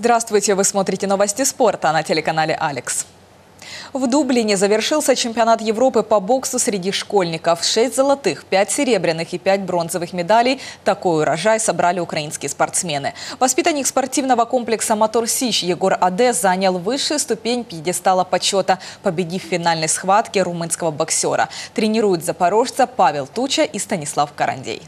Здравствуйте, вы смотрите новости спорта на телеканале «Алекс». В Дублине завершился чемпионат Европы по боксу среди школьников. Шесть золотых, пять серебряных и пять бронзовых медалей. Такой урожай собрали украинские спортсмены. Воспитанник спортивного комплекса «Мотор Сич» Егор Аде занял высшую ступень пьедестала почета, победив в финальной схватке румынского боксера. Тренируют запорожца Павел Туча и Станислав Карандей.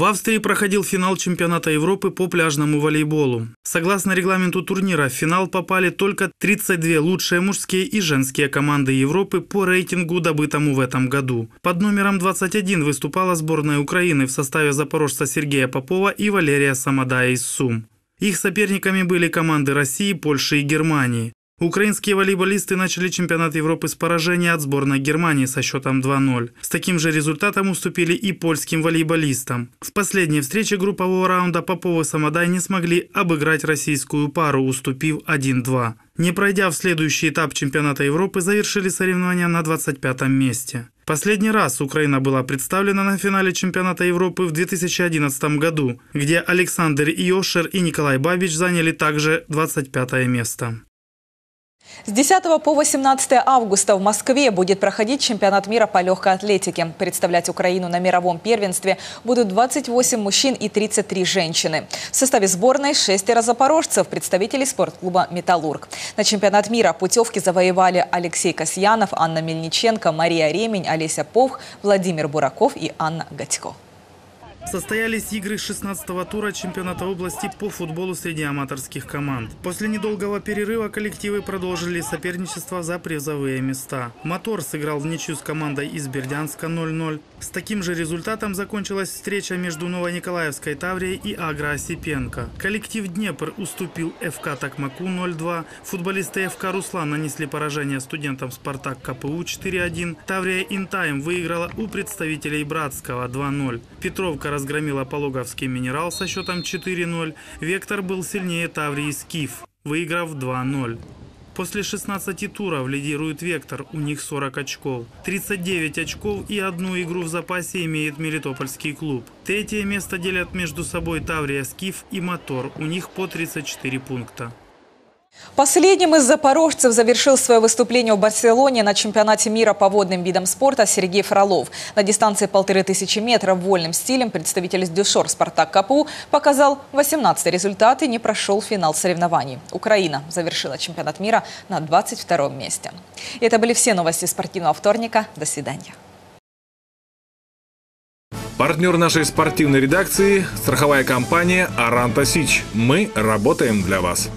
В Австрии проходил финал чемпионата Европы по пляжному волейболу. Согласно регламенту турнира, в финал попали только 32 лучшие мужские и женские команды Европы по рейтингу, добытому в этом году. Под номером 21 выступала сборная Украины в составе запорожца Сергея Попова и Валерия Самодая из Сум. Их соперниками были команды России, Польши и Германии. Украинские волейболисты начали чемпионат Европы с поражения от сборной Германии со счетом 2-0. С таким же результатом уступили и польским волейболистам. В последней встрече группового раунда Попов и Самодай не смогли обыграть российскую пару, уступив 1-2. Не пройдя в следующий этап чемпионата Европы, завершили соревнования на 25 месте. Последний раз Украина была представлена на финале чемпионата Европы в 2011 году, где Александр Иошер и Николай Бабич заняли также 25 место. С 10 по 18 августа в Москве будет проходить чемпионат мира по легкой атлетике. Представлять Украину на мировом первенстве будут 28 мужчин и 33 женщины. В составе сборной шестеро запорожцев, представителей спортклуба «Металлург». На чемпионат мира путевки завоевали Алексей Касьянов, Анна Мельниченко, Мария Ремень, Олеся Повх, Владимир Бураков и Анна Гацько. Состоялись игры 16-го тура чемпионата области по футболу среди аматорских команд. После недолгого перерыва коллективы продолжили соперничество за призовые места. «Мотор» сыграл вничью с командой из Бердянска 0-0. С таким же результатом закончилась встреча между Новониколаевской Таврией и Агро Осипенко. Коллектив «Днепр» уступил ФК «Токмаку» 0-2. Футболисты ФК «Руслан» нанесли поражение студентам «Спартак» КПУ 4-1. Таврия «Интайм» выиграла у представителей «Братского» 2-0. Петровка разгромила Пологовский «Минерал» со счетом 4-0. «Вектор» был сильнее Таврии «Скиф», выиграв 2-0. После 16 туров лидирует «Вектор», у них 40 очков. 39 очков и одну игру в запасе имеет Мелитопольский клуб. Третье место делят между собой Таврия Скиф и Мотор, у них по 34 пункта. Последним из запорожцев завершил свое выступление в Барселоне на чемпионате мира по водным видам спорта Сергей Фролов. На дистанции полторы тысячи метров вольным стилем представитель Дюшор «Спартак КПУ» показал 18 результат и не прошел финал соревнований. Украина завершила чемпионат мира на 22 месте. И это были все новости спортивного вторника. До свидания. Партнер нашей спортивной редакции – страховая компания «Аранта Сич». Мы работаем для вас.